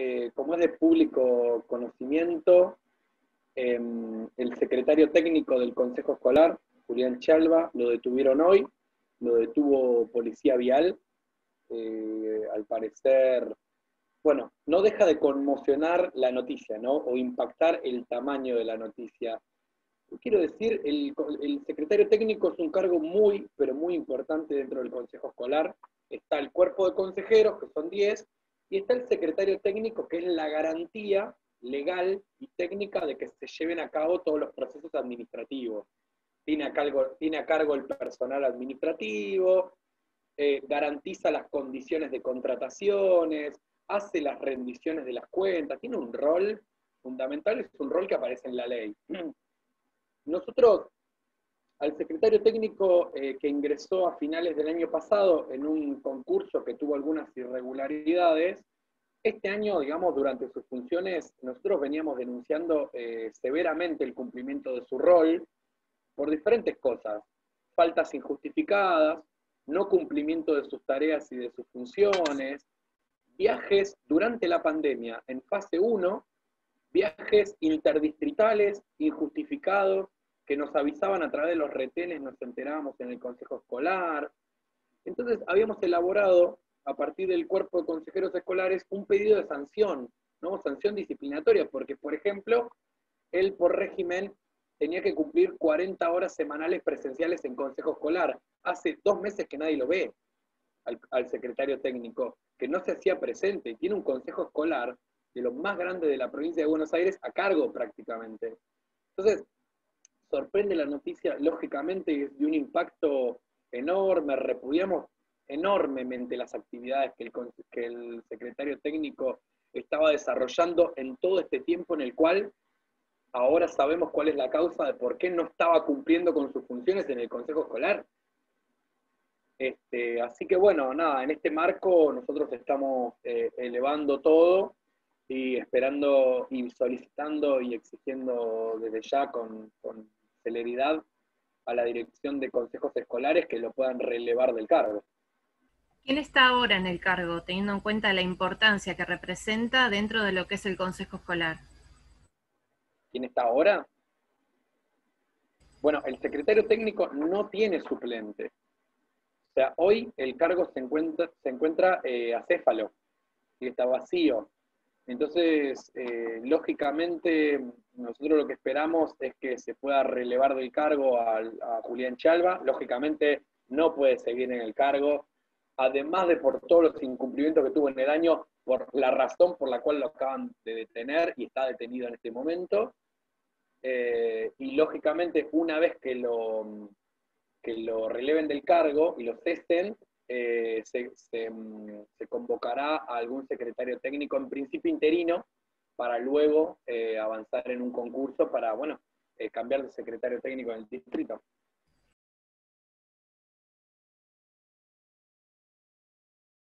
eh, como es de público conocimiento, em, el secretario técnico del Consejo Escolar, Julián Chalva, lo detuvieron hoy, lo detuvo Policía Vial, eh, al parecer, bueno, no deja de conmocionar la noticia, ¿no? O impactar el tamaño de la noticia. Quiero decir, el, el secretario técnico es un cargo muy, pero muy importante dentro del Consejo Escolar. Está el cuerpo de consejeros, que son 10, y está el secretario técnico, que es la garantía legal y técnica de que se lleven a cabo todos los procesos administrativos. Tiene a cargo, el personal administrativo, eh, garantiza las condiciones de contrataciones, hace las rendiciones de las cuentas, tiene un rol fundamental, es un rol que aparece en la ley. Nosotros, al secretario técnico eh, que ingresó a finales del año pasado en un concurso que tuvo algunas irregularidades, este año, digamos, durante sus funciones, nosotros veníamos denunciando eh, severamente el cumplimiento de su rol por diferentes cosas. Faltas injustificadas, no cumplimiento de sus tareas y de sus funciones, viajes durante la pandemia en fase 1, viajes interdistritales injustificados que nos avisaban a través de los retenes, nos enterábamos en el consejo escolar. Entonces habíamos elaborado a partir del cuerpo de consejeros escolares un pedido de sanción, ¿no? Sanción disciplinatoria, porque por ejemplo, él por régimen tenía que cumplir 40 horas semanales presenciales en consejo escolar. Hace dos meses que nadie lo ve al, secretario técnico, que no se hacía presente. Tiene un consejo escolar de los más grandes de la provincia de Buenos Aires a cargo prácticamente. Entonces, sorprende la noticia, lógicamente, de un impacto enorme, repudiamos enormemente las actividades que el, que el secretario técnico estaba desarrollando en todo este tiempo en el cual ahora sabemos cuál es la causa de por qué no estaba cumpliendo con sus funciones en el Consejo Escolar. Este, así que bueno, nada, en este marco nosotros estamos eh, elevando todo y esperando y solicitando y exigiendo desde ya con, con celeridad a la dirección de consejos escolares que lo puedan relevar del cargo. ¿Quién está ahora en el cargo, teniendo en cuenta la importancia que representa dentro de lo que es el consejo escolar? ¿Quién está ahora? Bueno, el secretario técnico no tiene suplente. O sea, hoy el cargo se encuentra, se encuentra eh, acéfalo y está vacío. Entonces, eh, lógicamente, nosotros lo que esperamos es que se pueda relevar del cargo a, a Julián Chalva. Lógicamente, no puede seguir en el cargo, además de por todos los incumplimientos que tuvo en el año, por la razón por la cual lo acaban de detener y está detenido en este momento. Eh, y lógicamente, una vez que lo, que lo releven del cargo y lo cesten, eh, se, convocará a algún secretario técnico, en principio interino, para luego eh, avanzar en un concurso para, bueno, cambiar de secretario técnico en el distrito.